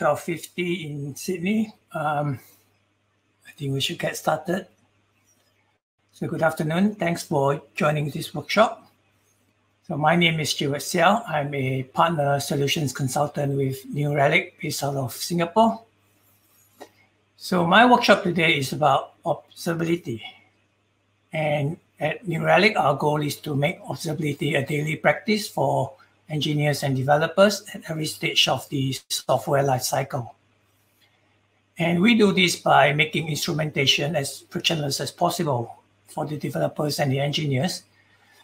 12.50 in Sydney. Um, I think we should get started. So good afternoon. Thanks for joining this workshop. So my name is Stuart Seow. I'm a partner solutions consultant with New Relic based out of Singapore. So my workshop today is about observability. And at New Relic, our goal is to make observability a daily practice for engineers and developers at every stage of the software lifecycle. And we do this by making instrumentation as frictionless as possible for the developers and the engineers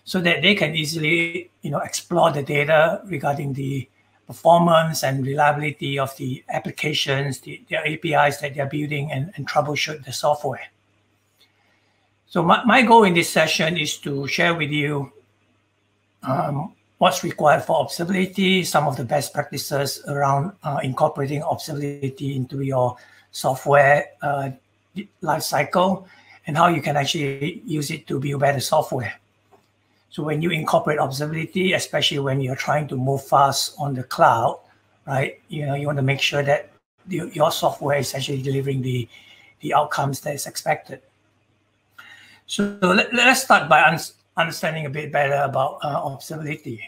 so that they can easily you know, explore the data regarding the performance and reliability of the applications, the, APIs that they're building and, and troubleshoot the software. So my, my goal in this session is to share with you um, what's required for observability, some of the best practices around uh, incorporating observability into your software uh, lifecycle, and how you can actually use it to build better software. So when you incorporate observability, especially when you're trying to move fast on the cloud, right? You know, you want to make sure that the, your software is actually delivering the, the outcomes that is expected. So let, us start by un understanding a bit better about uh, observability.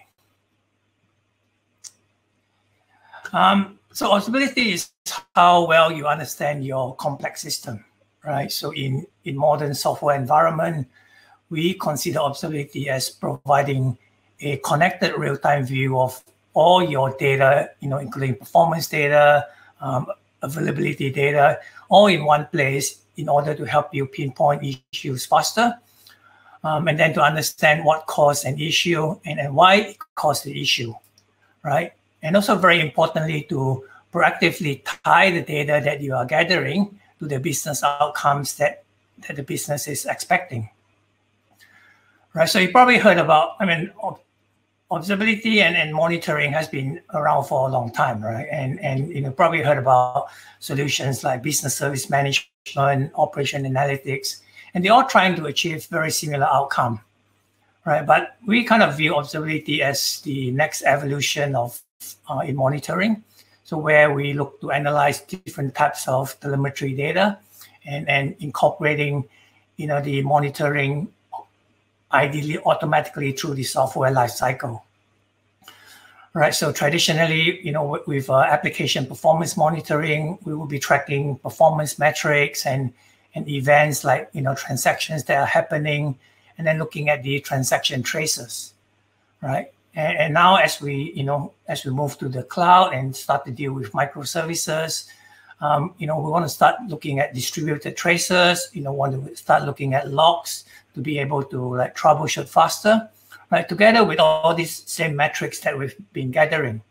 Um, so observability is how well you understand your complex system, right? So in, in modern software environment, we consider observability as providing a connected real-time view of all your data, you know, including performance data, um, availability data, all in one place in order to help you pinpoint issues faster. Um, and then to understand what caused an issue and, and why it caused the issue, right? And also very importantly, to proactively tie the data that you are gathering to the business outcomes that, that the business is expecting. Right, so you probably heard about, I mean, observability and, and monitoring has been around for a long time, right? And and you know probably heard about solutions like business service management, operation analytics, and they're all trying to achieve very similar outcome, right? But we kind of view observability as the next evolution of uh, in monitoring. So where we look to analyze different types of telemetry data and, and incorporating, you know, the monitoring ideally automatically through the software lifecycle. Right. So traditionally, you know, with uh, application performance monitoring, we will be tracking performance metrics and and events like you know transactions that are happening, and then looking at the transaction traces. Right. And, and now, as we you know, as we move to the cloud and start to deal with microservices, um, you know, we want to start looking at distributed traces. You know, want to start looking at logs to be able to like troubleshoot faster, right? Together with all these same metrics that we've been gathering,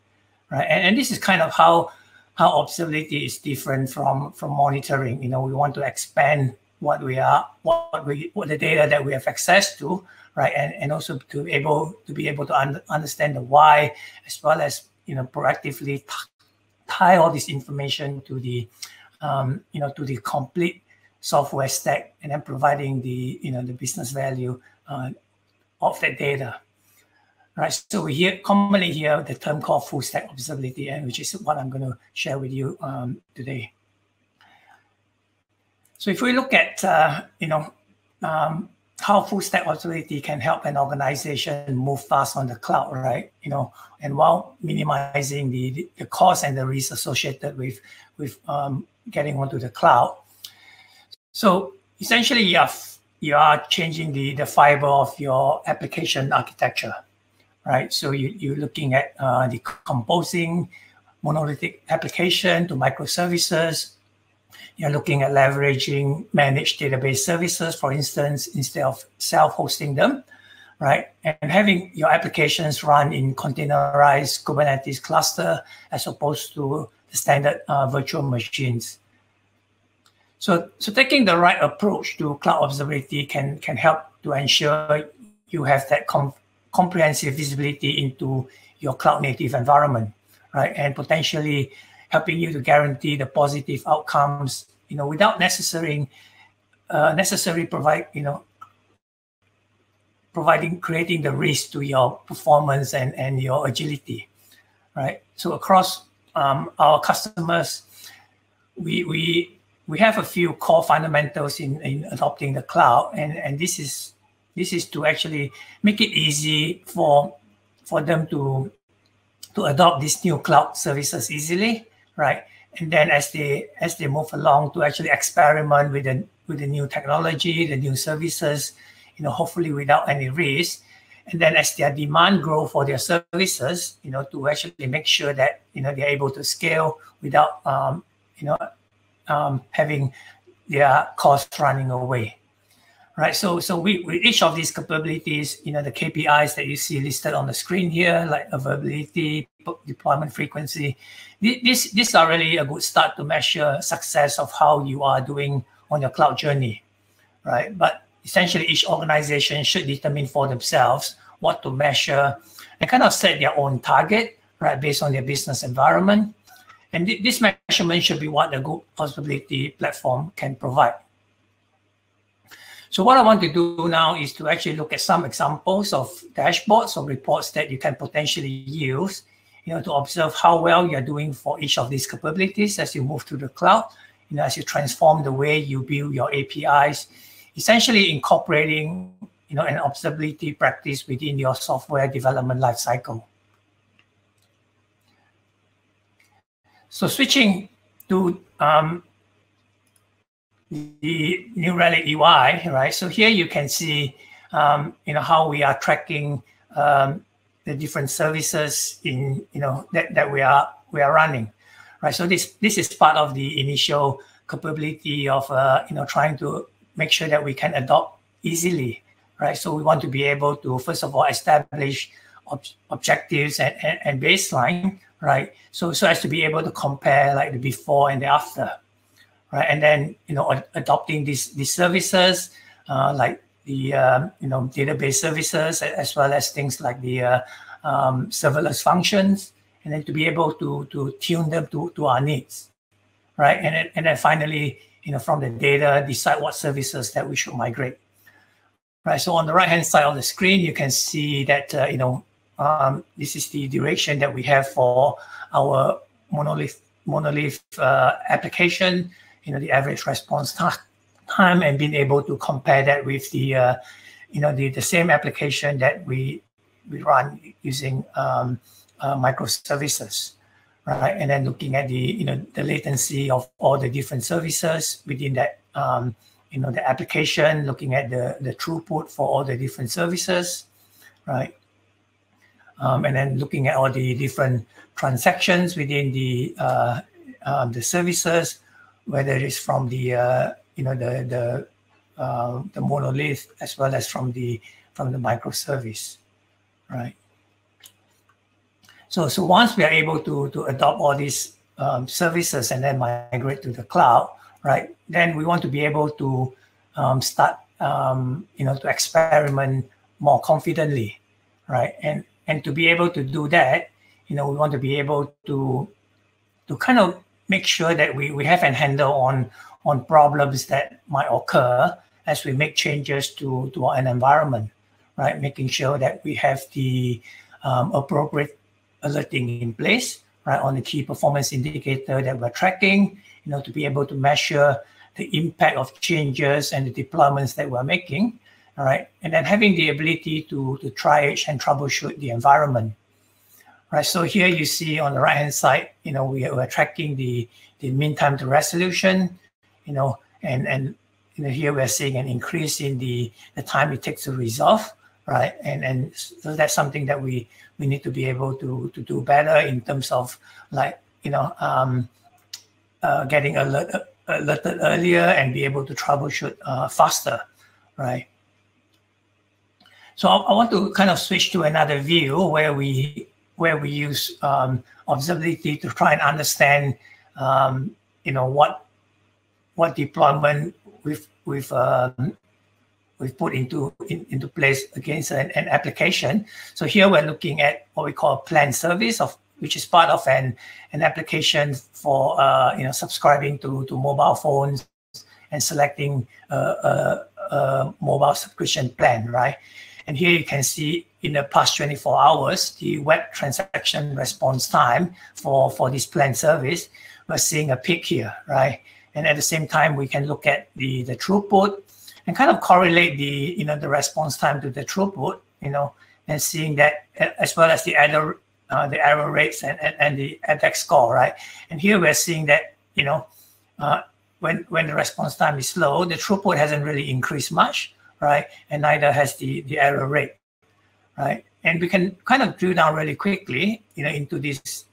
right? And, and this is kind of how how observability is different from from monitoring. You know, we want to expand what we are, what we, what the data that we have access to, right? And and also to be able to be able to un understand the why, as well as you know proactively tie all this information to the um, you know to the complete software stack and then providing the you know the business value uh, of that data right so we hear commonly hear the term called full stack observability and which is what i'm going to share with you um, today. So if we look at uh, you know um, how full stack observability can help an organization move fast on the cloud right? You know and while minimizing the the cost and the risk associated with with um, getting onto the cloud. So essentially, you are, you are changing the, the fiber of your application architecture, right? So you, you're looking at uh, decomposing monolithic application to microservices. You're looking at leveraging managed database services, for instance, instead of self-hosting them, right? And having your applications run in containerized Kubernetes cluster as opposed to the standard uh, virtual machines. So, so taking the right approach to cloud observability can, can help to ensure you have that comprehensive visibility into your cloud native environment, right? And potentially helping you to guarantee the positive outcomes, you know, without necessary, uh, necessarily provide, you know, providing, creating the risk to your performance and, and your agility, right? So across um, our customers, we we we have a few core fundamentals in, in adopting the cloud, and and this is this is to actually make it easy for for them to to adopt these new cloud services easily, right? And then as they as they move along to actually experiment with the with the new technology, the new services, you know, hopefully without any risk. And then as their demand grow for their services, you know, to actually make sure that you know they're able to scale without um, you know um, having their costs running away right? So, so we, with each of these capabilities, you know, the KPIs that you see listed on the screen here, like availability, deployment frequency, this, these are really a good start to measure success of how you are doing on your cloud journey, right? But essentially, each organization should determine for themselves what to measure and kind of set their own target, right, based on their business environment. And th this measurement should be what the Good Observability platform can provide. So what I want to do now is to actually look at some examples of dashboards or reports that you can potentially use, you know, to observe how well you're doing for each of these capabilities as you move to the cloud, you know, as you transform the way you build your APIs, essentially incorporating, you know, an observability practice within your software development lifecycle. So switching to um, the New Relic UI, right? So here you can see, um, you know, how we are tracking um, the different services in, you know, that, that we are we are running, right? So this this is part of the initial capability of, uh, you know, trying to make sure that we can adopt easily, right? So we want to be able to first of all establish ob objectives and, and, and baseline, right? So so as to be able to compare like the before and the after, right? And then you know ad adopting these these services uh, like the um, you know database services as well as things like the uh, um, serverless functions, and then to be able to to tune them to to our needs, right? And then, and then finally you know from the data decide what services that we should migrate. Right, so on the right hand side of the screen, you can see that uh, you know um, this is the direction that we have for our monolith monolith uh, application you know the average response time and being able to compare that with the uh, you know the, the same application that we we run using um, uh, microservices right? And then looking at the you know the latency of all the different services within that um, you know the application looking at the the throughput for all the different services right? Um, and then looking at all the different transactions within the uh, um, the services whether it's from the uh, you know the the uh, the monolith as well as from the from the microservice, right? So so once we are able to to adopt all these um, services and then migrate to the cloud, right? Then we want to be able to um, start um, you know to experiment more confidently, right? And and to be able to do that, you know, we want to be able to to kind of make sure that we, we have a handle on on problems that might occur as we make changes to, to an environment, right? Making sure that we have the um, appropriate alerting in place, right, on the key performance indicator that we're tracking, you know, to be able to measure the impact of changes and the deployments that we're making, all right? And then having the ability to, to triage and troubleshoot the environment, right? So here you see on the right hand side, you know, we are tracking the the mean time to resolution, you know, and and you know here we're seeing an increase in the the time it takes to resolve, right? And and so that's something that we we need to be able to to do better in terms of like you know um, uh, getting alert, alerted earlier and be able to troubleshoot uh, faster, right? So I, I want to kind of switch to another view where we where we use um, observability to try and understand, um, you know, what what deployment we've we've um, we've put into in, into place against an, an, application. So here we're looking at what we call a plan service of which is part of an an application for uh, you know subscribing to to mobile phones and selecting a, a, a mobile subscription plan, right? And here you can see in the past 24 hours, the web transaction response time for, for this plan service, we're seeing a peak here, right? And at the same time, we can look at the, the throughput and kind of correlate the, you know, the response time to the throughput, you know, and seeing that as well as the error, uh, the error rates and, and, and the Apdex score, right? And here we're seeing that, you know, uh, when, when the response time is slow, the throughput hasn't really increased much, right? And neither has the, the error rate, right? And we can kind of drill down really quickly, you know, into this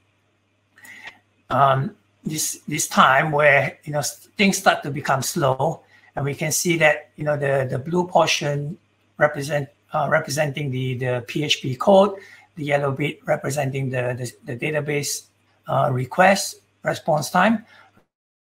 um, this this time where you know things start to become slow, and we can see that you know the the blue portion represent uh, representing the the PHP code, the yellow bit representing the the, the database uh, request response time,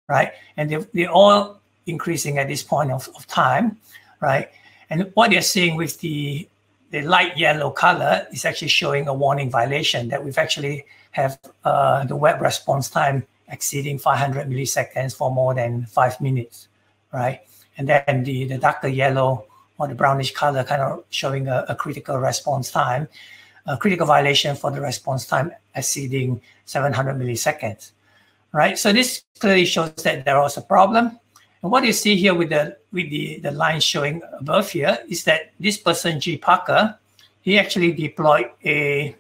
right? And they, they're all increasing at this point of, of time, right? And what you're seeing with the the light yellow color is actually showing a warning violation that we've actually have uh, the web response time exceeding 500 milliseconds for more than five minutes, right? And then the, the darker yellow or the brownish color kind of showing a, a critical response time, a critical violation for the response time exceeding 700 milliseconds, right? So this clearly shows that there was a problem. And what you see here with the with the, the line showing above here is that this person, G. Parker, he actually deployed a,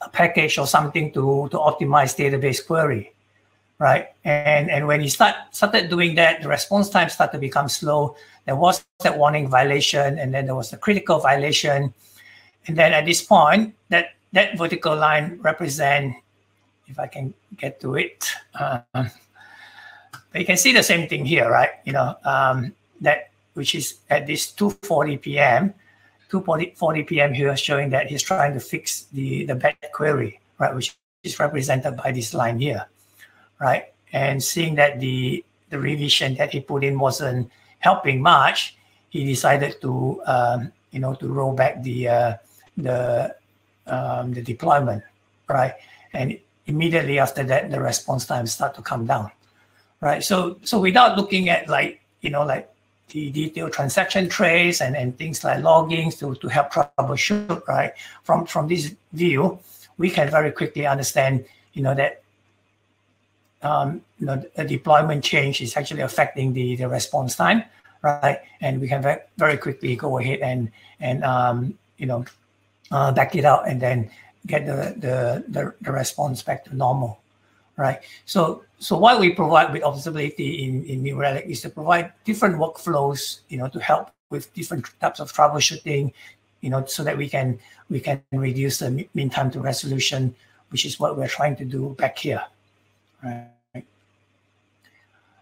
a package or something to, to optimize database query, right? And, and when he start, started doing that, the response time started to become slow. There was that warning violation, and then there was a critical violation. And then at this point, that, that vertical line represent, if I can get to it, uh, you can see the same thing here, right? You know, um, that which is at this 2.40 p.m., 2.40 p.m. here showing that he's trying to fix the, the bad query, right? Which is represented by this line here, right? And seeing that the, the revision that he put in wasn't helping much, he decided to, um, you know, to roll back the, uh, the, um, the deployment, right? And immediately after that, the response time start to come down right? So so without looking at like you know like the detailed transaction trace and, and things like logging to, to help troubleshoot, right? From from this view, we can very quickly understand, you know, that um, you know a deployment change is actually affecting the, the response time, right? And we can very, very quickly go ahead and and um, you know uh, back it out and then get the, the the the response back to normal, right? So so what we provide with observability in, in New Relic is to provide different workflows, you know, to help with different types of troubleshooting, you know, so that we can we can reduce the mean time to resolution, which is what we're trying to do back here, right?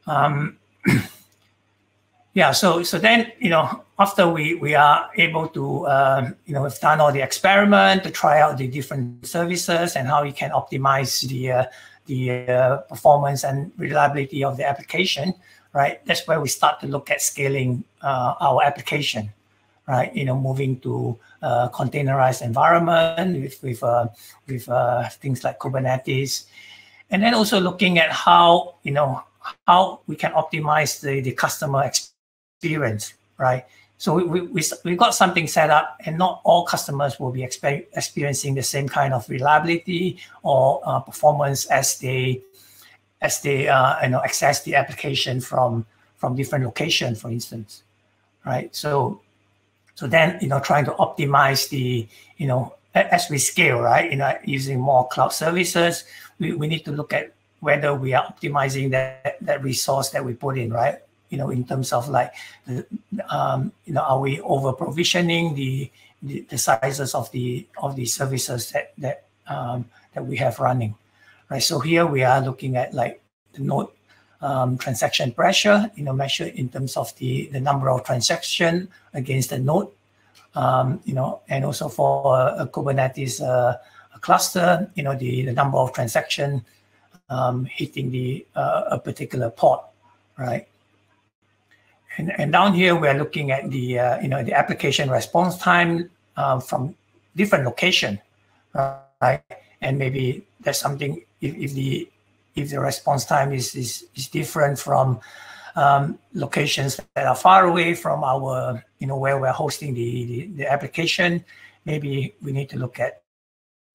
Um, yeah, so so then you know after we we are able to uh, you know we've done all the experiment to try out the different services and how we can optimize the uh, the uh, performance and reliability of the application, right? That's where we start to look at scaling uh, our application, right? You know, moving to uh, containerized environment with with uh, with uh, things like Kubernetes, and then also looking at how you know how we can optimize the the customer experience, right? So we, we, we, we got something set up and not all customers will be exper experiencing the same kind of reliability or uh, performance as they as they uh, you know access the application from from different location, for instance, right? So so then you know trying to optimize the you know as we scale, right? You know using more cloud services, we, we need to look at whether we are optimizing that that resource that we put in, right? You know, in terms of like, um, you know, are we over provisioning the, the, the sizes of the of the services that that um, that we have running, right? So here we are looking at like the node um, transaction pressure, you know, measured in terms of the the number of transaction against the node, um, you know, and also for a, a Kubernetes uh, a cluster, you know, the the number of transaction um, hitting the uh, a particular port, right? And, and down here, we're looking at the, uh, you know, the application response time uh, from different location, right? And maybe there's something, if, if the if the response time is, is, is different from um, locations that are far away from our, you know, where we're hosting the, the, the application, maybe we need to look at,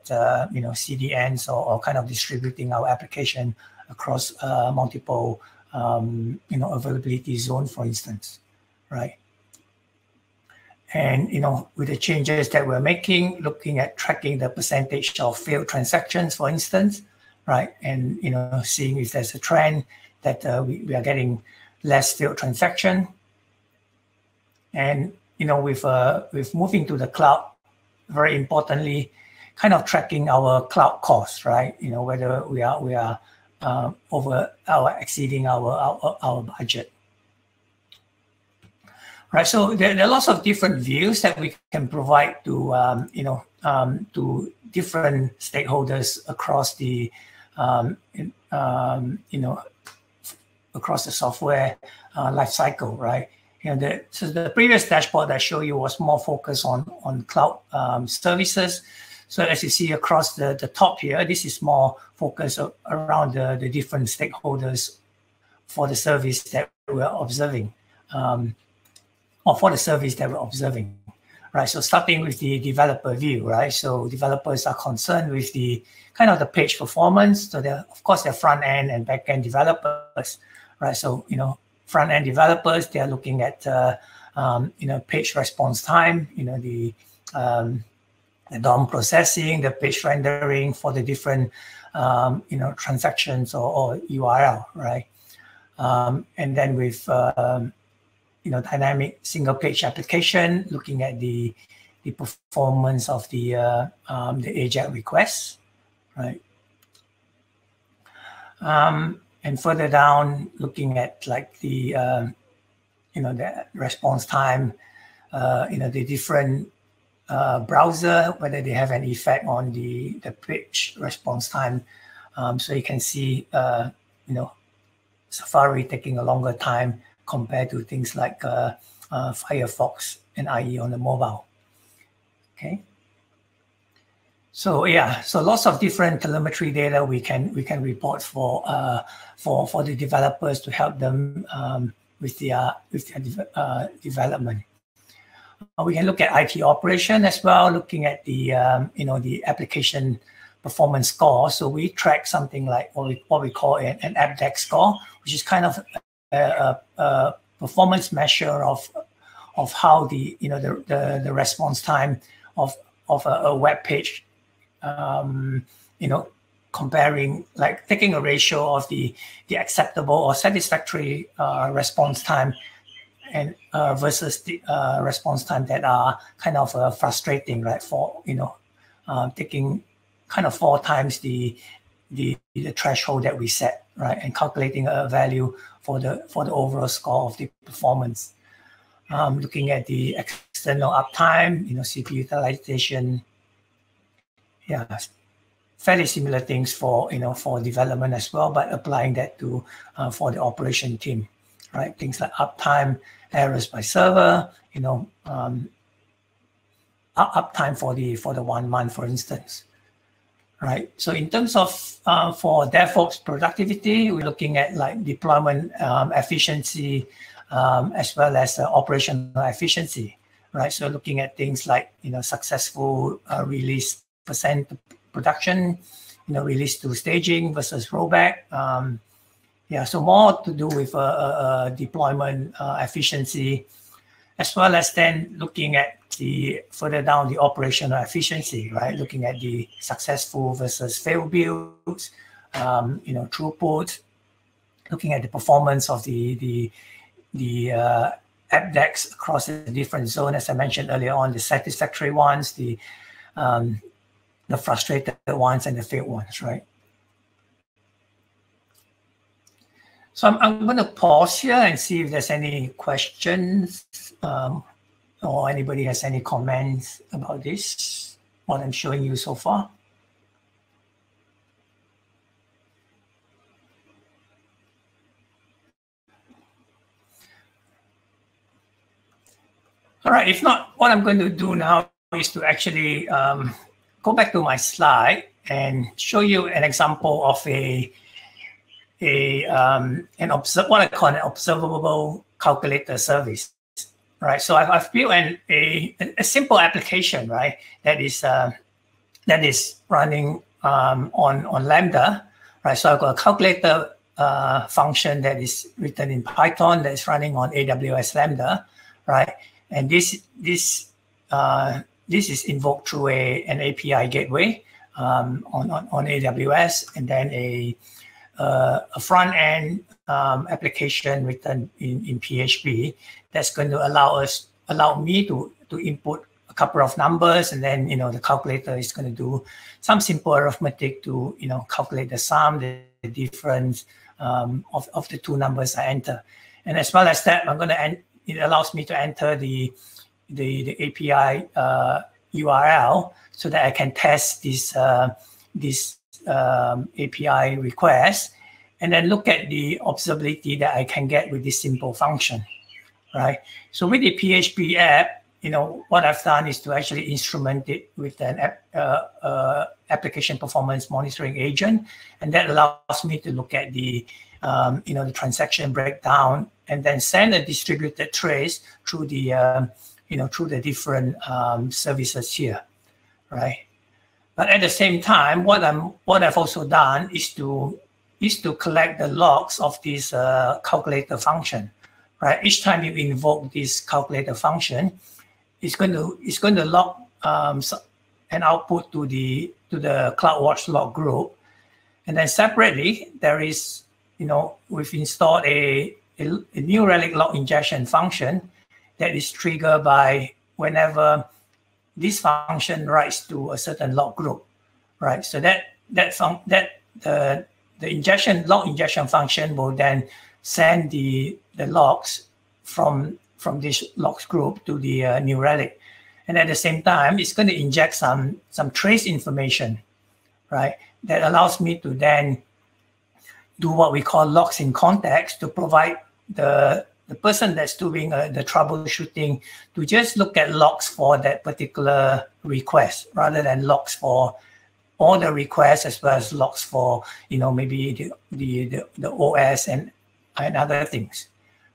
uh, you know, CDNs or, or, kind of distributing our application across uh, multiple, um, you know, availability zone, for instance, right? And, you know, with the changes that we're making, looking at tracking the percentage of failed transactions, for instance, right? And, you know, seeing if there's a trend that uh, we, we are getting less failed transaction. And, you know, with, uh, with moving to the cloud, very importantly, kind of tracking our cloud costs, right? You know, whether we are, we are uh, over our exceeding our, our, our budget right? So there, there, are lots of different views that we can provide to um, you know um, to different stakeholders across the um, um, you know across the software uh, life cycle, right? You know, the, so the previous dashboard I showed you was more focused on on cloud um, services. So as you see across the, the top here, this is more focused around the, the different stakeholders for the service that we're observing. Um, or for the service that we're observing, right? So starting with the developer view, right? So developers are concerned with the kind of the page performance. So they're, of course, they're front end and back end developers, right? So, you know, front end developers, they're looking at, uh, um, you know, page response time, you know, the, um, the DOM processing, the page rendering for the different, um, you know, transactions or, or URL, right? Um, and then with, um, you know, dynamic single page application, looking at the the performance of the uh, um, the AJAX requests, right? Um, and further down, looking at like the uh, you know the response time, uh, you know the different uh, browser, whether they have an effect on the the page response time. Um, so you can see, uh, you know, Safari taking a longer time compared to things like uh, uh, Firefox and IE on the mobile. Okay. So yeah, so lots of different telemetry data we can we can report for uh, for for the developers to help them um, with their with their de uh, development. Uh, we can look at IT operation as well, looking at the um, you know the application performance score. So we track something like what we, what we call an, an Apdex score, which is kind of a, a, performance measure of of how the you know the the, the response time of of a, a web page um, you know comparing like taking a ratio of the the acceptable or satisfactory uh, response time and uh, versus the uh, response time that are kind of uh, frustrating right for you know uh, taking kind of four times the the the threshold that we set right and calculating a value for the for the overall score of the performance. Um, looking at the external uptime, you know, CPU utilization, yeah, fairly similar things for you know for development as well, but applying that to uh, for the operation team, right? Things like uptime, errors by server, you know, um, uptime for the for the one month, for instance right? So in terms of uh, for DevOps productivity, we're looking at like deployment um, efficiency um, as well as uh, operational efficiency, right? So looking at things like you know successful uh, release percent production, you know release to staging versus rollback. Um, yeah, so more to do with uh, uh, uh, deployment efficiency, as well as then looking at the further down the operational efficiency, right? Looking at the successful versus failed builds, um, you know, throughput, looking at the performance of the the the uh, Apdex across the different zones, as I mentioned earlier on, the satisfactory ones, the um, the frustrated ones, and the failed ones, right? So I'm, I'm going to pause here and see if there's any questions. Um, or anybody has any comments about this, what I'm showing you so far? All right, if not, what I'm going to do now is to actually um, go back to my slide and show you an example of a, a um, an observe what I call an observable calculator service, right? So I've, I've built an, a a simple application, right? That is uh, that is running um, on on Lambda, right? So I've got a calculator uh, function that is written in Python that is running on AWS Lambda, right? And this this uh, this is invoked through a an API gateway um, on, on on AWS, and then a uh, a front end um, application written in, in PHP that's going to allow us allow me to to input a couple of numbers and then you know the calculator is going to do some simple arithmetic to you know calculate the sum the, the difference um, of, of the two numbers I enter. And as well as that I'm going to end, it allows me to enter the the, the API uh, URL so that I can test this uh, this um, API request and then look at the observability that I can get with this simple function, right? So with the PHP app, you know, what I've done is to actually instrument it with an app, uh, uh, application performance monitoring agent, and that allows me to look at the, um, you know, the transaction breakdown, and then send a distributed trace through the, um, you know, through the different um, services here, right? But at the same time, what I'm what I've also done is to is to collect the logs of this uh, calculator function, right? Each time you invoke this calculator function, it's going to it's going to log um, an output to the to the CloudWatch log group, and then separately there is you know we've installed a, a, a New Relic log injection function that is triggered by whenever this function writes to a certain log group, right? So that that fun that the the injection log injection function will then send the the logs from from this logs group to the uh, New Relic, and at the same time, it's going to inject some some trace information, right? That allows me to then do what we call logs in context to provide the the person that's doing uh, the troubleshooting to just look at logs for that particular request rather than logs for all the requests as well as logs for you know maybe the the, the, the OS and and other things,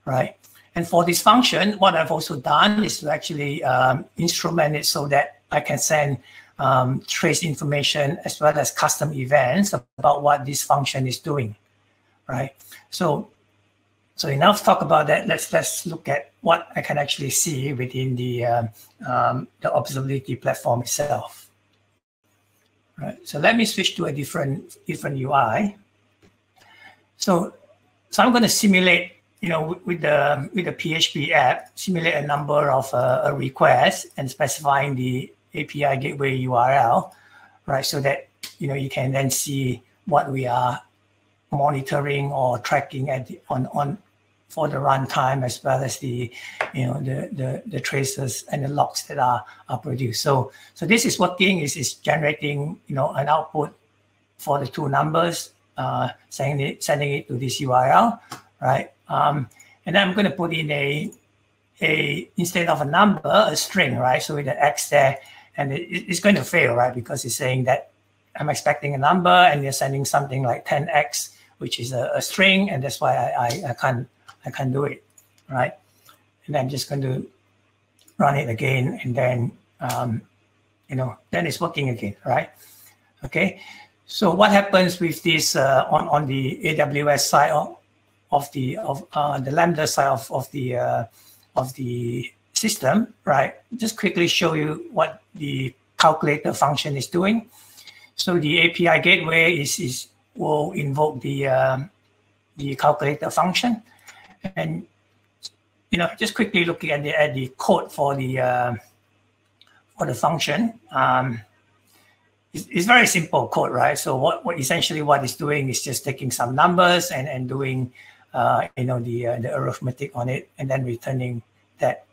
right? And for this function, what I've also done is to actually um, instrument it so that I can send um, trace information as well as custom events about what this function is doing, right? So so enough talk about that. Let's let's look at what I can actually see within the um, um, the observability platform itself. Right. So let me switch to a different different UI. So so I'm going to simulate, you know, with the with the PHP app, simulate a number of uh, requests and specifying the API gateway URL, right? So that you know you can then see what we are monitoring or tracking at the, on on for the runtime as well as the you know the the, the traces and the logs that are, are produced. So so this is working is is generating you know an output for the two numbers, uh, sending it sending it to this URL, right? Um, and I'm going to put in a a instead of a number a string, right? So with the x there, and it, it's going to fail, right? Because it's saying that I'm expecting a number and you're sending something like 10x, which is a, a string, and that's why I, I, I can't I can do it, right? And I'm just going to run it again, and then um, you know, then it's working again, right? Okay. So what happens with this uh, on on the AWS side of, of the of uh, the Lambda side of of the uh, of the system, right? Just quickly show you what the calculator function is doing. So the API gateway is, is will invoke the um, the calculator function, and you know, just quickly looking at the at the code for the uh, for the function, um, it's, it's, very simple code, right? So what, what essentially what it's doing is just taking some numbers and and doing uh, you know the uh, the arithmetic on it, and then returning that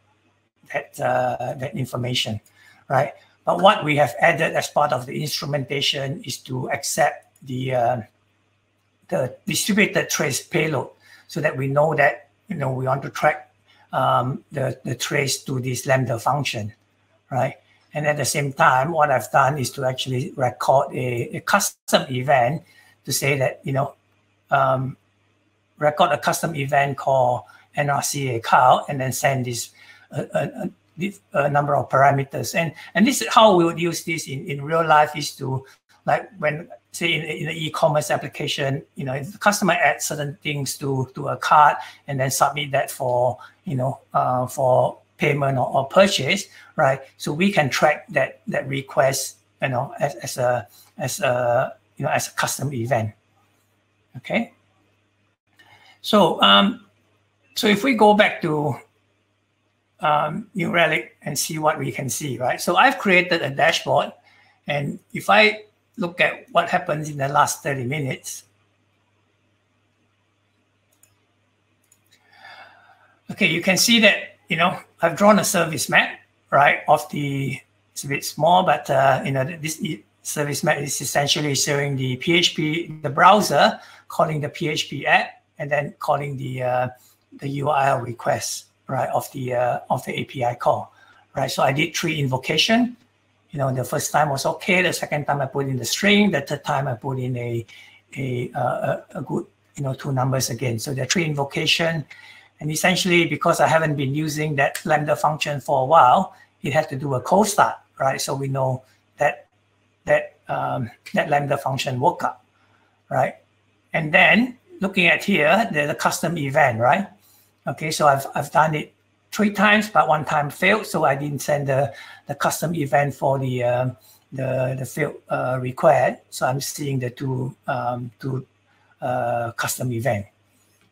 that uh, that information, right? But what we have added as part of the instrumentation is to accept the uh, the distributed trace payload so that we know that you know we want to track um, the, the trace to this lambda function, right? And at the same time, what I've done is to actually record a, a custom event to say that, you know, um, record a custom event called NRC account and then send this uh, uh, a number of parameters. And and this is how we would use this in, in real life is to like when say in, in the e-commerce application, you know, if the customer adds certain things to to a cart and then submit that for you know uh, for payment or, or, purchase, right? So we can track that that request, you know, as, as a as a you know as a custom event. Okay. So um, so if we go back to um, New Relic and see what we can see, right? So I've created a dashboard, and if I look at what happens in the last 30 minutes, okay, you can see that, you know, I've drawn a service map, right, of the, it's a bit small, but, uh, you know, this service map is essentially showing the PHP, the browser, calling the PHP app, and then calling the, uh, the URL request right, of the uh, of the API call, right? So I did three invocation. You know, the first time was okay. The second time I put in the string. The third time I put in a a, a good you know two numbers again. So there are three invocation, and essentially because I haven't been using that lambda function for a while, it had to do a cold start, right? So we know that that um, that lambda function woke up, right? And then looking at here, there's a custom event, right? Okay, so I've, I've done it three times, but one time failed. So I didn't send the, the custom event for the um, the, the field uh, required. So I'm seeing the two, um, two uh, custom event,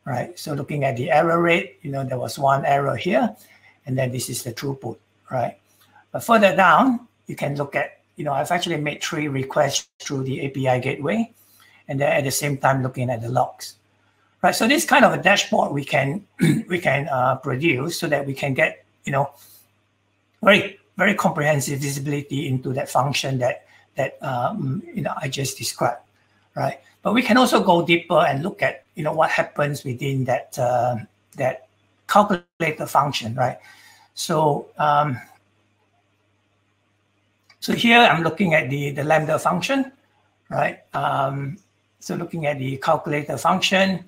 right? So looking at the error rate, you know, there was one error here, and then this is the throughput, right? But further down, you can look at, you know, I've actually made three requests through the API gateway, and then at the same time looking at the logs right? So this kind of a dashboard we can we can uh, produce so that we can get you know very very comprehensive visibility into that function that that um, you know I just described, right? But we can also go deeper and look at you know what happens within that uh, that calculator function, right? So um, so here I'm looking at the the lambda function, right? Um, so looking at the calculator function,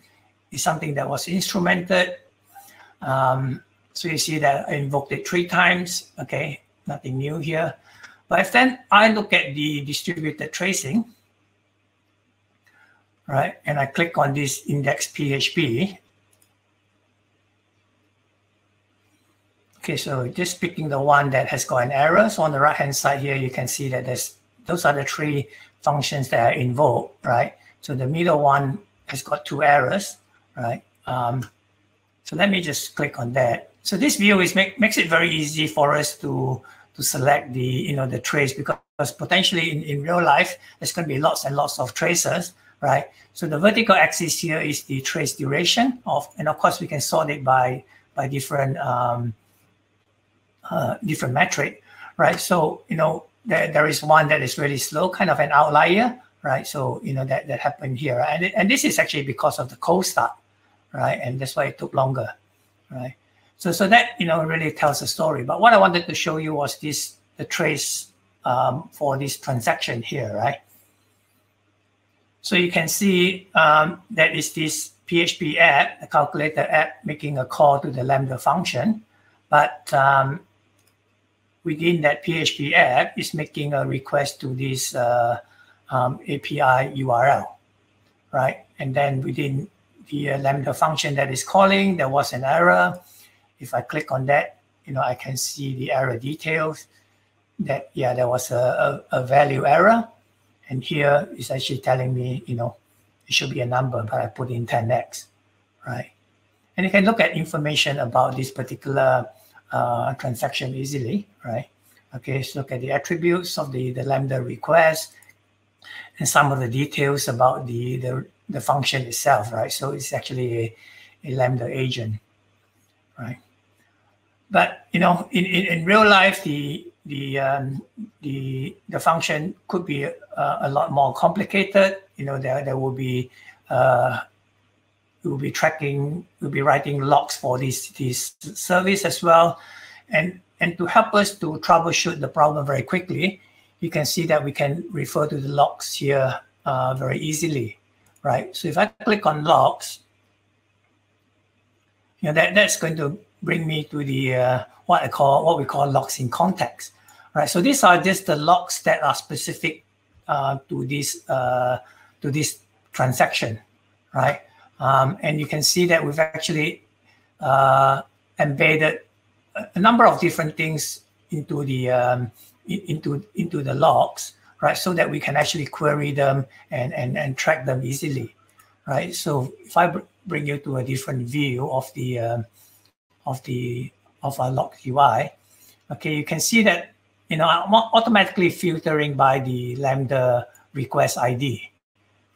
is something that was instrumented. Um, so you see that I invoked it three times. Okay, nothing new here. But if then I look at the distributed tracing, right, and I click on this index PHP. Okay, so just picking the one that has got an error. So on the right-hand side here, you can see that there's those are the three functions that are invoked, right? So the middle one has got two errors right? Um, so let me just click on that. So this view is make, makes it very easy for us to to select the you know the trace because potentially in, in real life there's going to be lots and lots of traces, right? So the vertical axis here is the trace duration of, and of course we can sort it by by different um, uh, different metric, right? So you know there, there is one that is really slow, kind of an outlier, right? So you know that that happened here, and and this is actually because of the cold start, right? And that's why it took longer, right? So, so that you know really tells a story. But what I wanted to show you was this the trace um, for this transaction here, right? So you can see um, that is this PHP app, the calculator app, making a call to the Lambda function, but um, within that PHP app is making a request to this uh, um, API URL, right? And then within the uh, Lambda function that is calling, there was an error. If I click on that, you know, I can see the error details that, yeah, there was a, a, a value error. And here is actually telling me, you know, it should be a number, but I put in 10x, right? And you can look at information about this particular uh, transaction easily, right? Okay, so look at the attributes of the, the Lambda request and some of the details about the, the the function itself, right? So it's actually a, a Lambda agent, right? But you know, in, in, in real life, the the um, the the function could be uh, a lot more complicated. You know, there there will be uh, will be tracking, we'll be writing logs for this this service as well, and and to help us to troubleshoot the problem very quickly, you can see that we can refer to the logs here uh, very easily right? So if I click on logs, you know, that, that's going to bring me to the uh, what I call what we call logs in context, right? So these are just the logs that are specific uh, to this uh, to this transaction, right? Um, and you can see that we've actually uh, embedded a number of different things into the um, into into the logs, right? So that we can actually query them and and, and track them easily, right? So if I br bring you to a different view of the um, of the of our log UI, okay, you can see that you know I'm automatically filtering by the lambda request ID,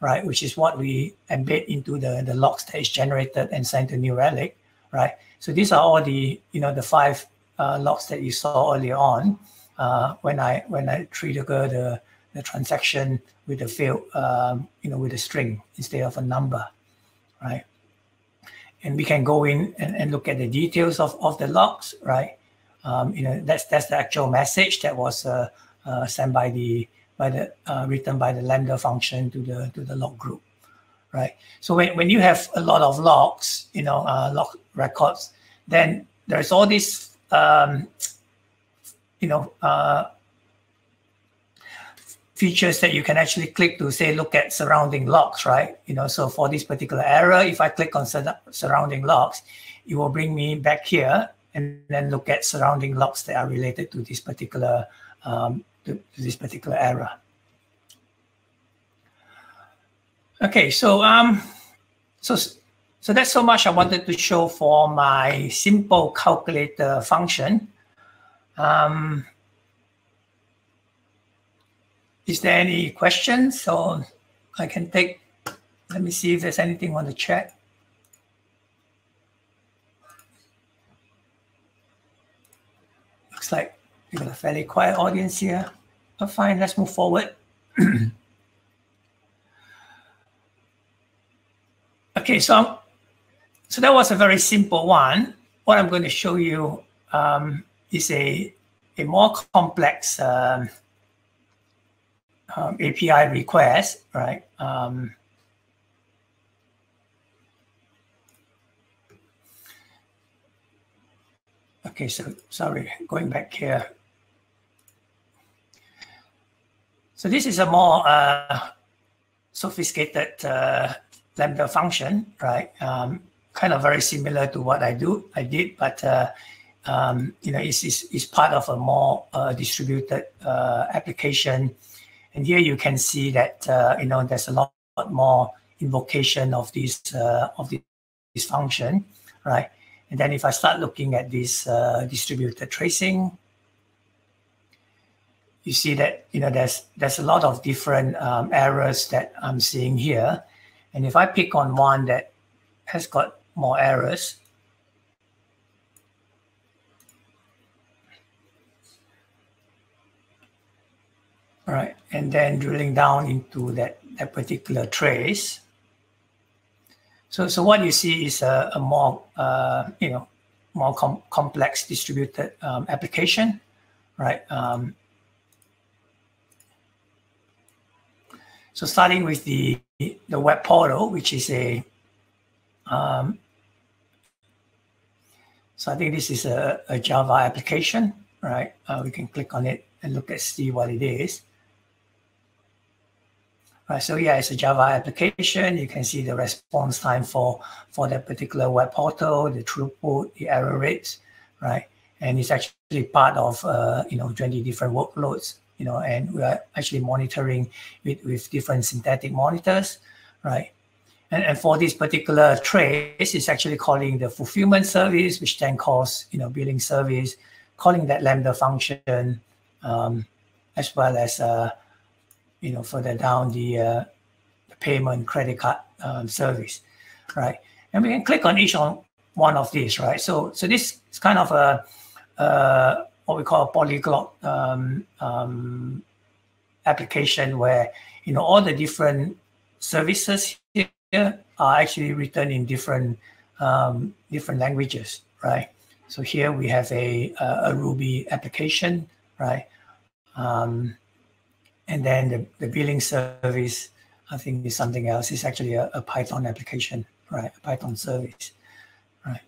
right? Which is what we embed into the the logs that is generated and sent to New Relic, right? So these are all the you know the five uh, logs that you saw earlier on uh, when I when I trigger the the transaction with a field um, you know with a string instead of a number, right? And we can go in and, and look at the details of, of the logs, right? Um, you know that's that's the actual message that was uh, uh, sent by the by the uh, written by the lambda function to the to the log group, right? So when, when you have a lot of logs, you know, uh, log records, then there's all these um, you know, uh, features that you can actually click to say, look at surrounding logs, right? You know, so for this particular error, if I click on sur surrounding logs, it will bring me back here and then look at surrounding logs that are related to this particular um, to, to this particular error. Okay, so um, so so that's so much I wanted to show for my simple calculator function. Um, is there any questions? So I can take, let me see if there's anything on the chat. Looks like we've got a fairly quiet audience here. But fine, let's move forward. okay, so so that was a very simple one. What I'm going to show you um, is a, a more complex um, um, API request, right? Um, okay, so sorry, going back here. So this is a more uh, sophisticated uh, Lambda function, right? Um, kind of very similar to what I do, I did, but uh, um, you know, it's, it's, it's, part of a more uh, distributed uh, application. And here you can see that uh, you know there's a lot, more invocation of this uh, of this, this, function, right? And then if I start looking at this uh, distributed tracing, you see that you know there's there's a lot of different um, errors that I'm seeing here. And if I pick on one that has got more errors. All right, and then drilling down into that, that particular trace. So, so what you see is a, a more, uh, you know, more com complex distributed um, application, right? Um, so starting with the, the web portal, which is a um, so I think this is a, a Java application, right? Uh, we can click on it and look at see what it is. Right, so yeah, it's a Java application. You can see the response time for, for that particular web portal, the throughput, the error rates, right? And it's actually part of, uh, you know, 20 different workloads, you know, and we are actually monitoring with, with different synthetic monitors, right? And, and for this particular trace, it's actually calling the fulfillment service, which then calls, you know, billing service, calling that Lambda function, um, as well as, uh, you know, further down the, uh, the payment credit card um, service, right? And we can click on each on one of these, right? So, so this is kind of a, uh, what we call a polyglot um, um, application where, you know, all the different services here are actually written in different um, different languages, right? So here we have a, a, Ruby application, right? Um, and then the, the billing service, I think is something else. It's actually a, a Python application, right? A Python service, right?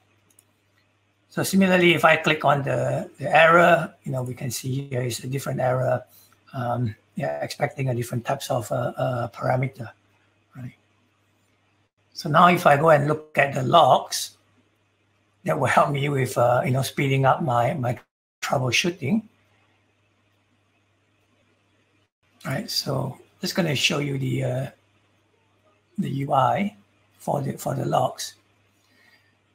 So similarly, if I click on the, the error, you know, we can see here is a different error. Um, yeah, expecting a different types of uh, uh, parameter, right? So now if I go and look at the logs, that will help me with, uh, you know, speeding up my, my troubleshooting. Right, so just going to show you the uh, the UI for the for the logs.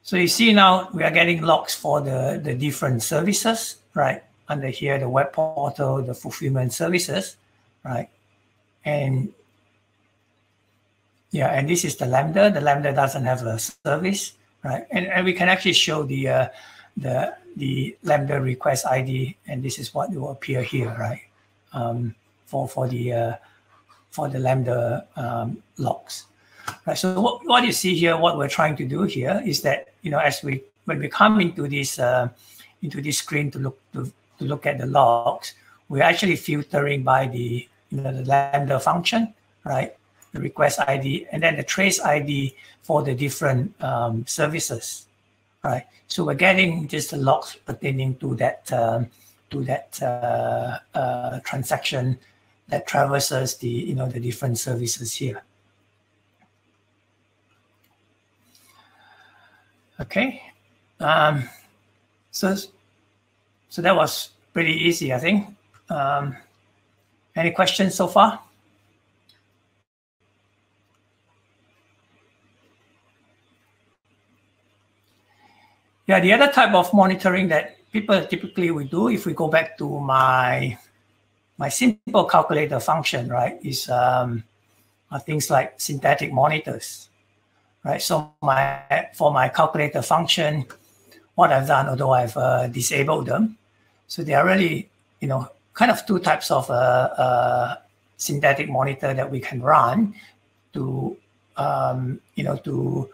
So you see now we are getting logs for the, the different services, right? Under here, the web portal, the fulfillment services, right? And yeah, and this is the Lambda. The Lambda doesn't have a service, right? And, and we can actually show the uh, the the Lambda request ID, and this is what will appear here, right? Um, for for the uh, for the Lambda um, logs. Right. So what, what you see here, what we're trying to do here is that you know as we when we come into this uh, into this screen to look to, to look at the logs, we're actually filtering by the you know the lambda function, right? The request ID and then the trace ID for the different um, services, right? So we're getting just the logs pertaining to that um, to that uh, uh, transaction that traverses the you know the different services here. Okay, um, so so that was pretty easy, I think. Um, any questions so far? Yeah, the other type of monitoring that people typically we do, if we go back to my my simple calculator function, right, is um, things like synthetic monitors right? So my for my calculator function, what I've done, although I've uh, disabled them, so they are really, you know, kind of two types of uh, uh, synthetic monitor that we can run to, um, you know, to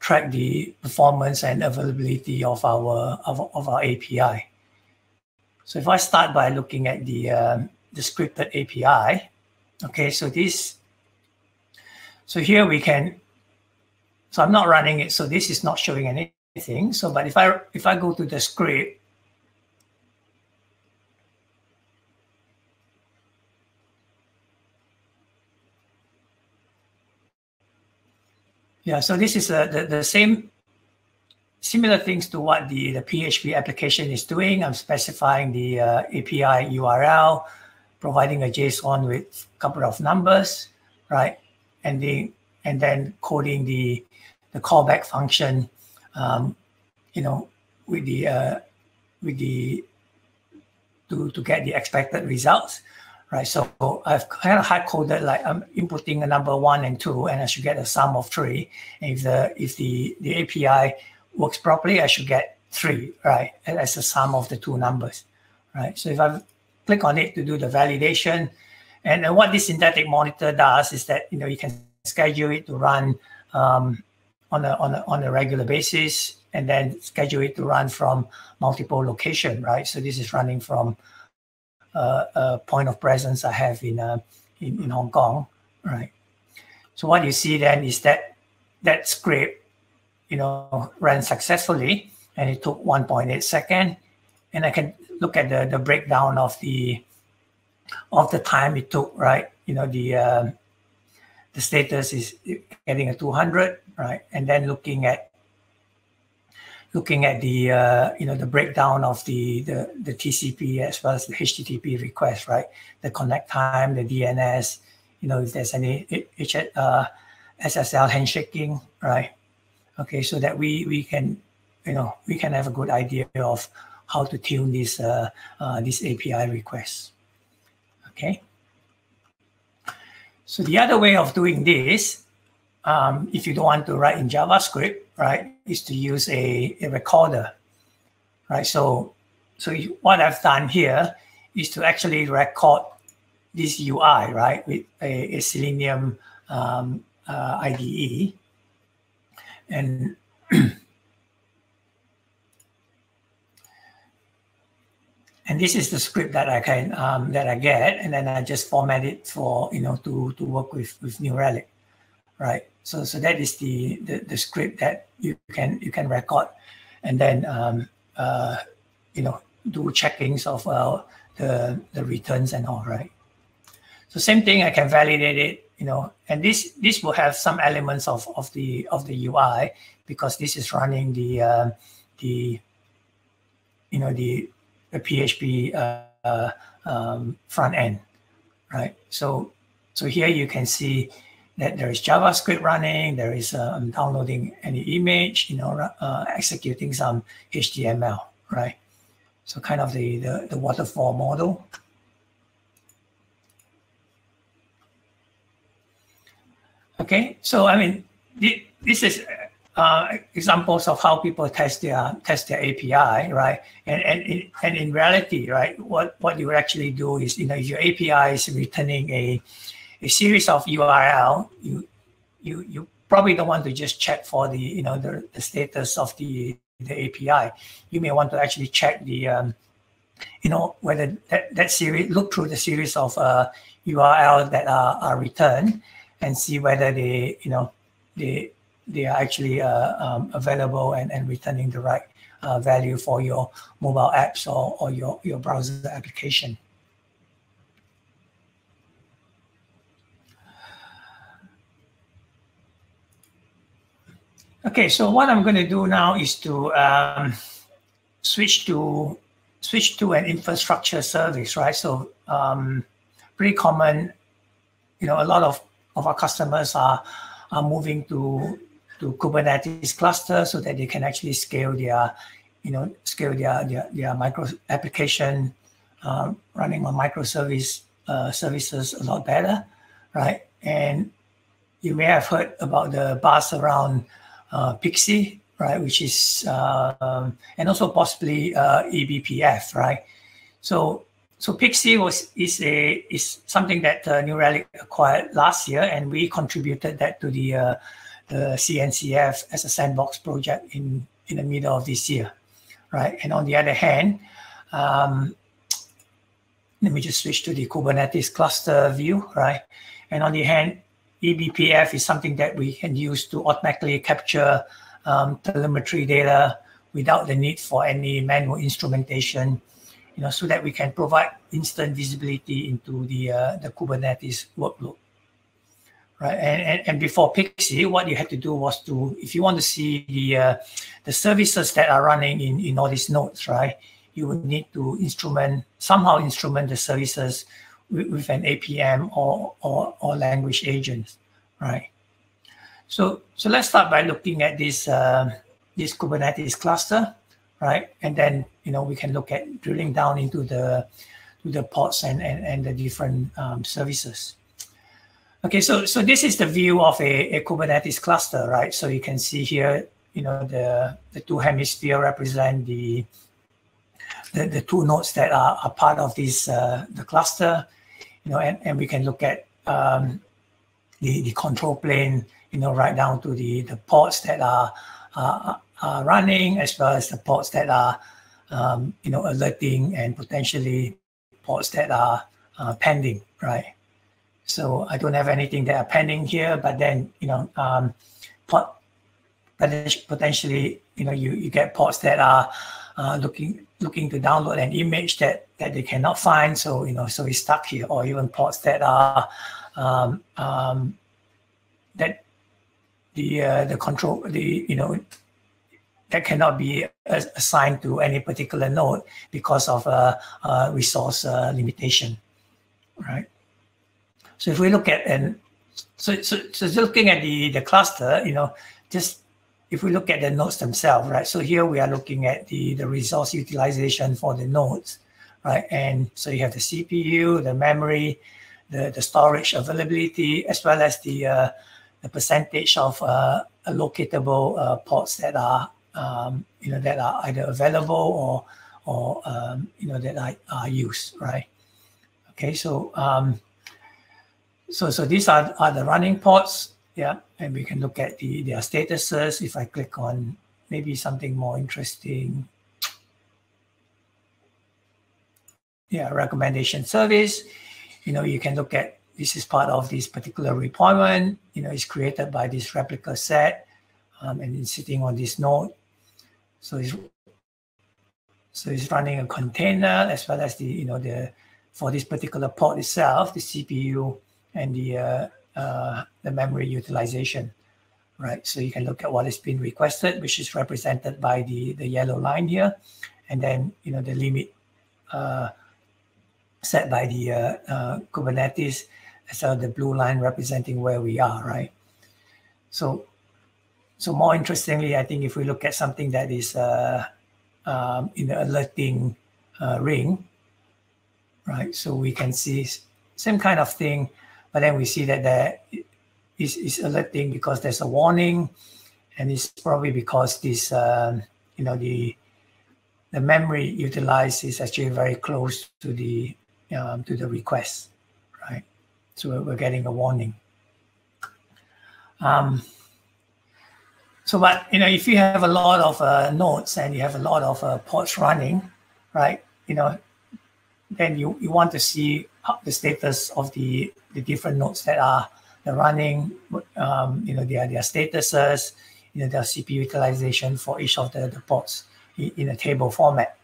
track the performance and availability of our of, of our API. So if I start by looking at the um, the scripted API, okay, so this, so here we can so I'm not running it. So this is not showing anything. So, but if I if I go to the script, yeah. So this is uh, the the same similar things to what the the PHP application is doing. I'm specifying the uh, API URL, providing a JSON with a couple of numbers, right, and the and then coding the the callback function, um, you know, with the uh, with the to to get the expected results, right? So I've kind of hard coded like I'm inputting a number one and two, and I should get a sum of three. And if the if the the API works properly, I should get three, right? As a sum of the two numbers, right? So if I click on it to do the validation, and, and what this synthetic monitor does is that you know you can schedule it to run um, on a, on a, on a regular basis and then schedule it to run from multiple location, right? So this is running from uh, a point of presence I have in, uh, in, in Hong Kong, right? So what you see then is that that script, you know, ran successfully and it took 1.8 second. And I can look at the, the breakdown of the of the time it took, right? You know, the uh, the status is getting a 200, right? And then looking at looking at the uh, you know the breakdown of the, the the TCP as well as the HTTP request, right? The connect time, the DNS, you know if there's any H, uh, SSL handshaking, right? Okay, so that we we can you know we can have a good idea of how to tune this uh, uh, this API request. Okay. So the other way of doing this, um, if you don't want to write in JavaScript, right, is to use a, a recorder, right? So, so what I've done here is to actually record this UI, right, with a, a Selenium um, uh, IDE. And and this is the script that I can um, that I get, and then I just format it for you know to to work with with New Relic, right? So so that is the the, the script that you can you can record, and then um, uh, you know, do checkings of uh, the, the returns and all, right? So same thing, I can validate it, you know, and this this will have some elements of, of the of the UI because this is running the uh, the you know the, the PHP uh, um, front end, right? So so here you can see that there is JavaScript running, there is um, downloading any image, you know, uh, executing some HTML, right? So kind of the, the, the waterfall model. Okay, so I mean, this is uh, examples of how people test their test their API, right? And and in, and in reality, right, what what you would actually do is, you know, your API is returning a a series of URL, you you you probably don't want to just check for the you know the, the status of the the API. You may want to actually check the um, you know whether that, that series look through the series of uh, URL that are, are returned and see whether they you know they they are actually uh, um, available and, and returning the right uh, value for your mobile apps or, or your, your browser application. Okay, so what I'm going to do now is to um, switch to switch to an infrastructure service, right? So um, pretty common, you know, a lot of, of our customers are, are moving to to Kubernetes cluster so that they can actually scale their, you know, scale their their, their micro application uh, running on microservice uh, services a lot better, right? And you may have heard about the buzz around uh, Pixie, right? Which is um, and also possibly uh, eBPF, right? So so Pixie was is a is something that uh, New Relic acquired last year, and we contributed that to the uh, the CNCF as a sandbox project in, in the middle of this year, right? And on the other hand, um, let me just switch to the Kubernetes cluster view, right? And on the hand, eBPF is something that we can use to automatically capture um, telemetry data without the need for any manual instrumentation, you know, so that we can provide instant visibility into the uh, the Kubernetes workload right? And, and, and before Pixie, what you had to do was to, if you want to see the uh, the services that are running in, in all these nodes, right? You would need to instrument, somehow instrument the services with, with an APM or, or, or language agent, right? So, so let's start by looking at this, uh, this Kubernetes cluster, right? And then, you know, we can look at drilling down into the, to the pods and, and, and the different um, services. Okay, so so this is the view of a, a Kubernetes cluster, right? So you can see here, you know, the the two hemisphere represent the the, the two nodes that are, are part of this uh, the cluster, you know, and, and we can look at um, the the control plane, you know, right down to the the pods that are are, are running as well as the pods that are um, you know alerting and potentially pods that are uh, pending, right? So I don't have anything that are pending here, but then, you know, um, pot, potentially, you know, you, you get pods that are uh, looking looking to download an image that, that they cannot find. So, you know, so it's stuck here or even pods that are um, um, that the uh, the control the you know that cannot be assigned to any particular node because of a, a resource uh, limitation, right? So if we look at and so so so looking at the the cluster, you know, just if we look at the nodes themselves, right? So here we are looking at the the resource utilization for the nodes, right? And so you have the CPU, the memory, the the storage availability, as well as the uh, the percentage of uh, allocatable uh, pods that are um, you know that are either available or or um, you know that are, are used, right? Okay, so um, so, so these are, are the running pods, yeah, and we can look at the their statuses. If I click on maybe something more interesting, yeah, recommendation service, you know, you can look at this is part of this particular requirement, you know, it's created by this replica set um, and it's sitting on this node. So it's So it's running a container as well as the, you know, the for this particular pod itself, the CPU and the uh, uh, the memory utilization, right? So you can look at what is being requested, which is represented by the the yellow line here, and then you know the limit uh, set by the Kubernetes, so the blue line representing where we are, right? So, so more interestingly, I think if we look at something that is uh, um, in the alerting uh, ring, right? So we can see same kind of thing, but then we see that there is, is alerting because there's a warning, and it's probably because this, um, you know, the the memory utilized is actually very close to the um, to the request, right? So we're getting a warning. Um, so, but you know, if you have a lot of uh, nodes and you have a lot of uh, pods running, right? You know, then you, you want to see the status of the, the different nodes that are running, um, you know, their, their statuses, you know, their CPU utilization for each of the, the pods in, in a table format,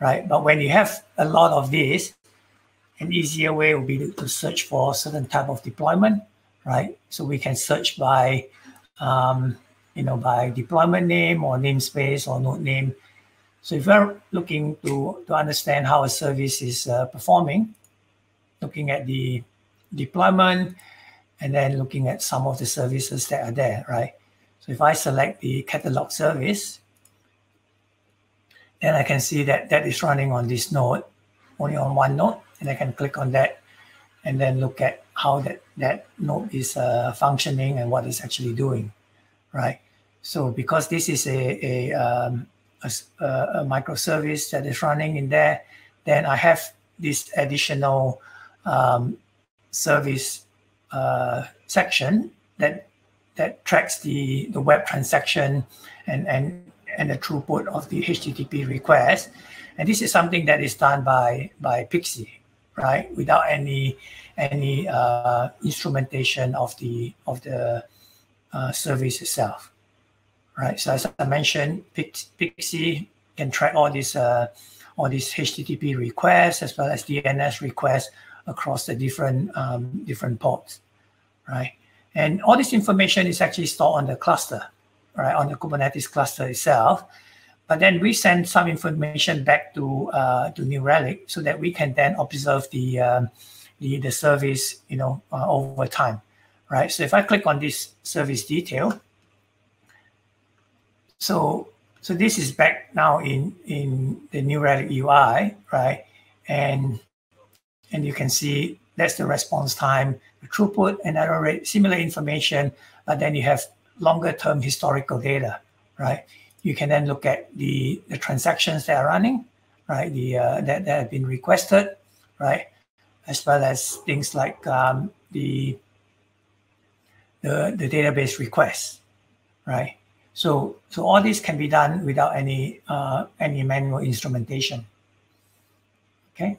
right? But when you have a lot of this, an easier way would be to, to search for certain type of deployment, right? So we can search by, um, you know, by deployment name or namespace or node name. So if we're looking to, to understand how a service is uh, performing, looking at the deployment, and then looking at some of the services that are there, right? So if I select the catalog service, then I can see that that is running on this node, only on one node and I can click on that and then look at how that, that node is uh, functioning and what it's actually doing, right? So because this is a, a, um, a, a, microservice that is running in there, then I have this additional um, service uh, section that that tracks the, the web transaction and, and, and the throughput of the HTTP request. And this is something that is done by, by Pixie, right? Without any any uh, instrumentation of the of the uh, service itself, right? So as I mentioned, Pixie can track all these uh, all these HTTP requests as well as DNS requests across the different um, different pods, right? And all this information is actually stored on the cluster, right, on the Kubernetes cluster itself. But then we send some information back to uh, to New Relic so that we can then observe the um, the, the service, you know, uh, over time, right? So if I click on this service detail, so so this is back now in in the New Relic UI, right? And and you can see that's the response time, the throughput, and error rate, similar information, but then you have longer term historical data, right? you can then look at the, the transactions that are running, right? The uh, that, that have been requested, right? As well as things like um, the, the the database requests, right? So so all this can be done without any uh, any manual instrumentation. Okay.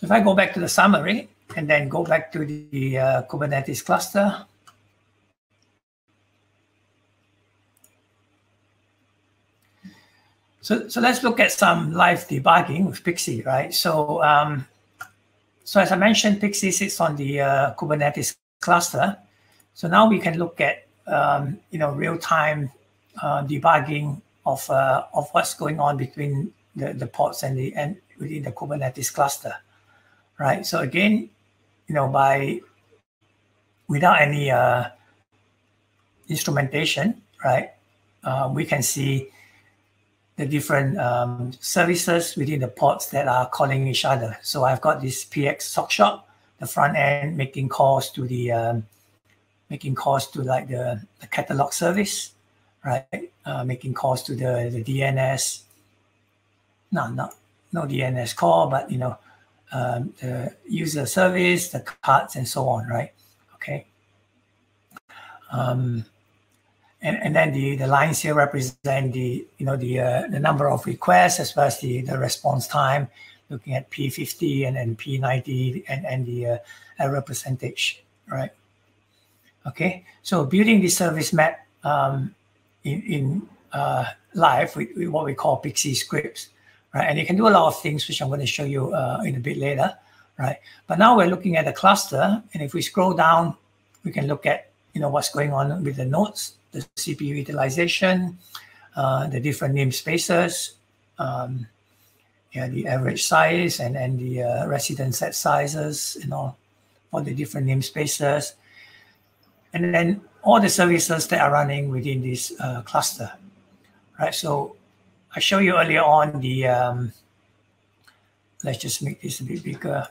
So if I go back to the summary, and then go back to the uh, Kubernetes cluster. So, so let's look at some live debugging with Pixie, right? So, um, so as I mentioned, Pixie sits on the uh, Kubernetes cluster. So now we can look at, um, you know, real-time uh, debugging of, uh, of what's going on between the, the pods and the and within the Kubernetes cluster, right? So again, you know, by without any uh, instrumentation, right? Uh, we can see the different um, services within the pods that are calling each other. So I've got this PX sock shop, the front end making calls to the um, making calls to like the, the catalog service, right? Uh, making calls to the, the DNS. No, not no DNS call, but you know, um, the user service, the cards, and so on, right? Okay. Um, and, and then the, the lines here represent the you know the uh, the number of requests as well as the, the response time, looking at P50 and then P90 and, and the uh, error percentage, right? Okay, so building the service map um, in, in uh, live with, with, what we call Pixie scripts, right? And you can do a lot of things, which I'm going to show you uh, in a bit later, right? But now we're looking at the cluster, and if we scroll down, we can look at you know what's going on with the nodes, the CPU utilization, uh, the different namespaces, um, yeah, the average size, and and the uh, resident set sizes, you know, for the different namespaces, and then all the services that are running within this uh, cluster, right? So I showed you earlier on the, um, let's just make this a bit bigger.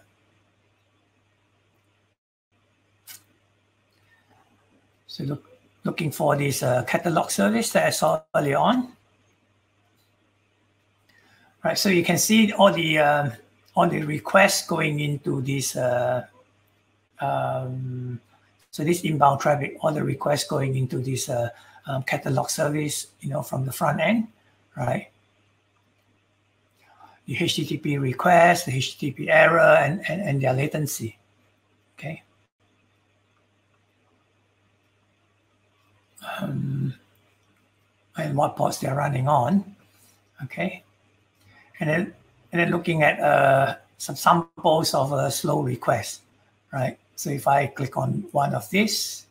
So look, looking for this uh, catalog service that I saw earlier on. Right, so you can see all the uh, all the requests going into this. Uh, um, so this inbound traffic, all the requests going into this uh, um, catalog service, you know, from the front end, right? The HTTP request, the HTTP error, and, and, and their latency, okay? Um, and what ports they're running on, okay? And then, and then looking at uh, some samples of a slow request, right? So if I click on one of these,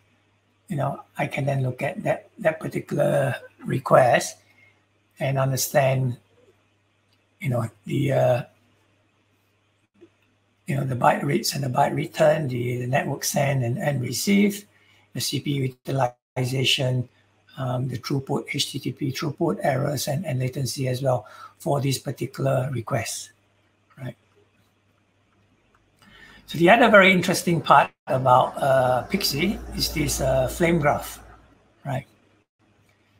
you know, I can then look at that, that particular request and understand, you know, the, uh, you know, the byte reads and the byte return, the, the network send and, and receive, the CPU utilization, um, the throughput, HTTP throughput errors and, and latency as well for this particular request. Right? So the other very interesting part about uh, Pixie is this uh, flame graph?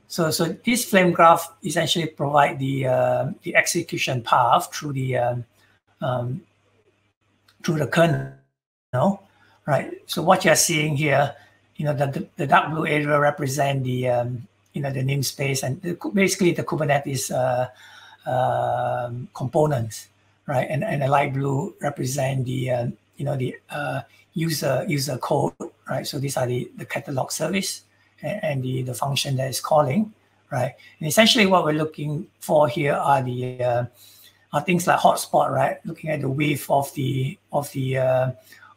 So, so this flame graph essentially provide the uh, the execution path through the um, um, through the kernel, right? So what you're seeing here, you know, the, the, dark blue area represent the um, you know the namespace and the, basically the Kubernetes uh, um, components, right? And and the light blue represent the uh, you know the uh, user user code, right? So these are the the catalog service and, the the function that is calling, right? And essentially, what we're looking for here are the uh, are things like hotspot, right? Looking at the width of the of the uh,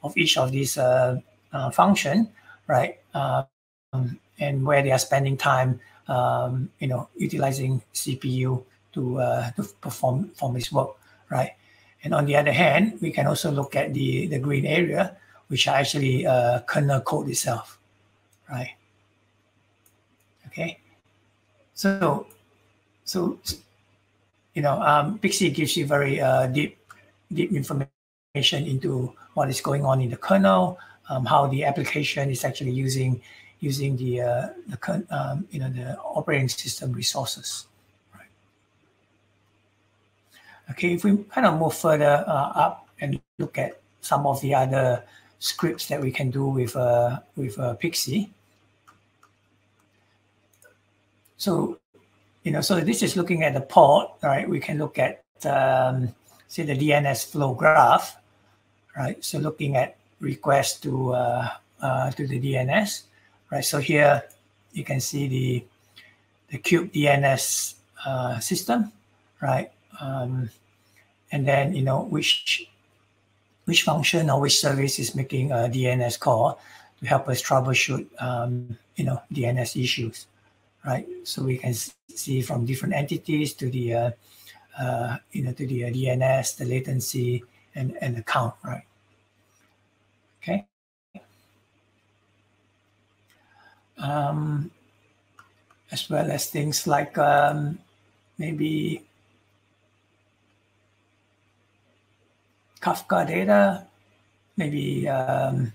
of each of these uh, uh, function, right? Um, and where they are spending time, um, you know, utilizing CPU to uh, to perform perform this work, right? And on the other hand, we can also look at the, the green area, which are actually uh, kernel code itself, right? Okay. So, so you know, um, Pixie gives you very uh, deep, deep information into what is going on in the kernel, um, how the application is actually using using the uh, the um, you know the operating system resources. Okay, if we kind of move further uh, up and look at some of the other scripts that we can do with uh, with uh, Pixie. So, you know, so this is looking at the port, right? We can look at, um, say, the DNS flow graph, right? So looking at requests to uh, uh, to the DNS, right? So here you can see the the kube DNS uh, system, right? Um, and then you know which which function or which service is making a DNS call to help us troubleshoot um, you know DNS issues, right? So we can see from different entities to the uh, uh, you know to the uh, DNS, the latency, and and the count, right? Okay. Um, as well as things like um, maybe Kafka data, maybe um,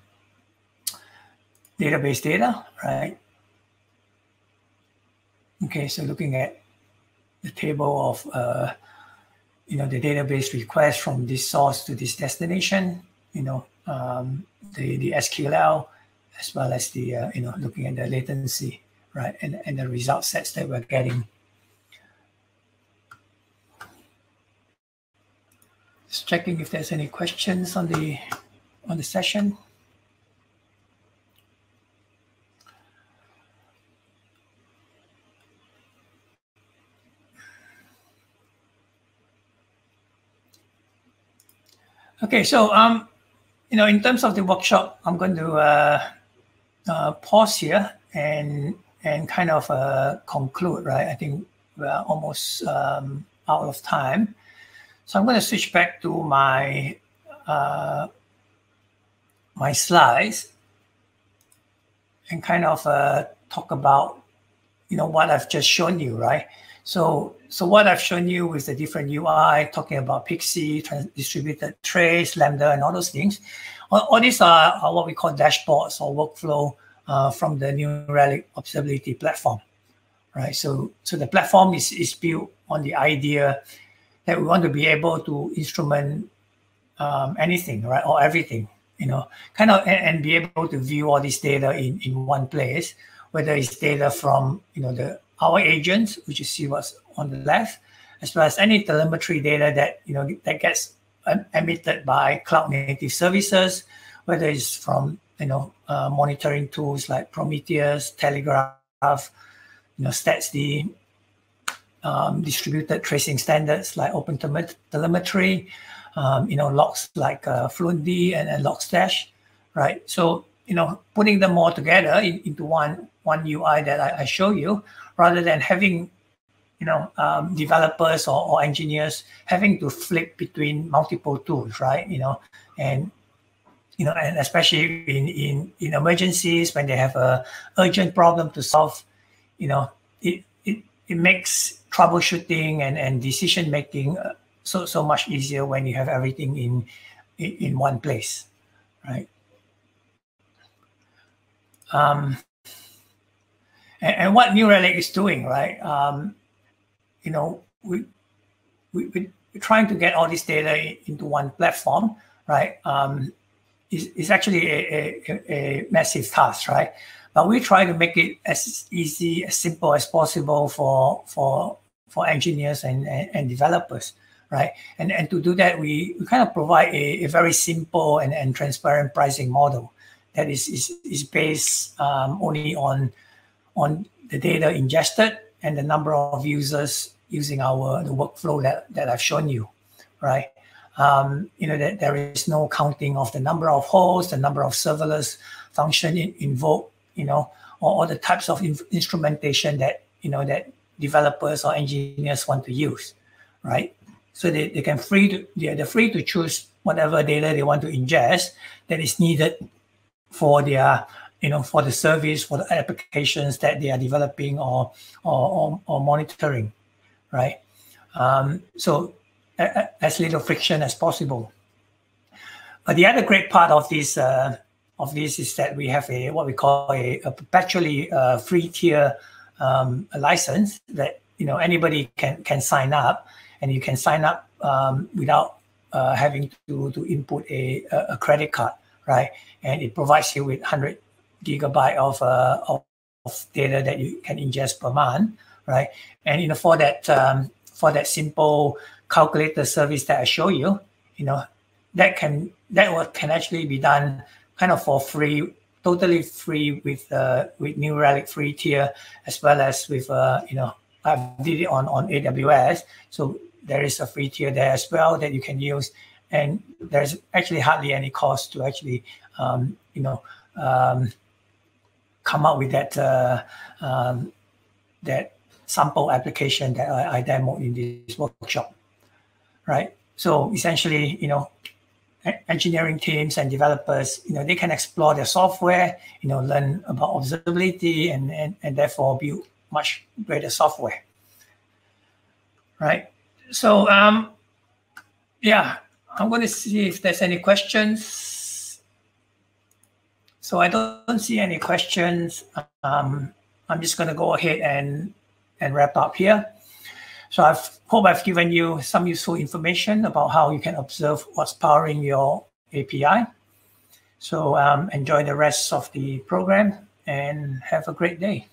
database data, right? Okay, so looking at the table of, uh, you know, the database request from this source to this destination, you know, um, the, the SQL, as well as the, uh, you know, looking at the latency, right? And, and the result sets that we're getting Just checking if there's any questions on the on the session. Okay, so um, you know, in terms of the workshop, I'm going to uh, uh, pause here and and kind of uh, conclude. Right, I think we're almost um, out of time, so I'm going to switch back to my uh, my slides and kind of uh, talk about you know what I've just shown you, right? So so what I've shown you with the different UI, talking about Pixie, distributed trace, Lambda, and all those things. All, all these are, are, what we call dashboards or workflow uh, from the New Relic observability platform, right? So so the platform is, is built on the idea that we want to be able to instrument um, anything, right, or everything, you know, kind of, and, and, be able to view all this data in, in one place, whether it's data from, you know, the our agents, which you see what's on the left, as well as any telemetry data that, you know, that gets emitted by cloud native services, whether it's from, you know, uh, monitoring tools like Prometheus, Telegraf, you know, StatsD, um, distributed tracing standards like OpenTelemetry, um, you know, logs like uh, Fluentd and, and Logstash, right? So, you know, putting them all together in, into one one UI that I, I, show you, rather than having, you know, um, developers or, or engineers having to flip between multiple tools, right? You know, and you know, and especially in in in emergencies when they have a urgent problem to solve, you know, it it, it makes troubleshooting and, and decision making uh, so so much easier when you have everything in in, in one place, right? Um, and, and, what New Relic is doing, right? Um, you know, we, we we're trying to get all this data into one platform, right? Um, is is actually a, a, a massive task, right? But we try to make it as easy, as simple as possible for for for engineers and, and, and developers right? And and to do that, we, we kind of provide a, a very simple and, and transparent pricing model that is is, is based um, only on on the data ingested and the number of users using our the workflow that, that I've shown you, right? Um, you know that there is no counting of the number of hosts, the number of serverless function in, invoked, you know, or, all the types of in, instrumentation that you know that developers or engineers want to use, right? So they, they can free to they're, they're free to choose whatever data they want to ingest that is needed for their you know for the service for the applications that they are developing or or, or, or monitoring right um, so as little friction as possible but the other great part of this uh, of this is that we have a what we call a, a perpetually uh, free tier um, license that you know anybody can can sign up and you can sign up um, without uh, having to, to input a, a credit card, right? And it provides you with 100 gigabyte of, uh, of, of data that you can ingest per month, right? And you know, for that um, for that simple calculator service that I show you, you know, that can that what can actually be done kind of for free, totally free with uh, with New Relic free tier, as well as with uh, you know I did it on on AWS, so there is a free tier there as well that you can use. And there's actually hardly any cost to actually, um, you know, um, come up with that uh, um, that sample application that I, I demoed in this workshop, right? So essentially, you know, engineering teams and developers, you know, they can explore their software, you know, learn about observability and, and, and therefore build much greater software, right? so um, yeah, I'm going to see if there's any questions. So I don't see any questions. Um, I'm just going to go ahead and and wrap up here. So I hope I've given you some useful information about how you can observe what's powering your API. So um, enjoy the rest of the program and have a great day.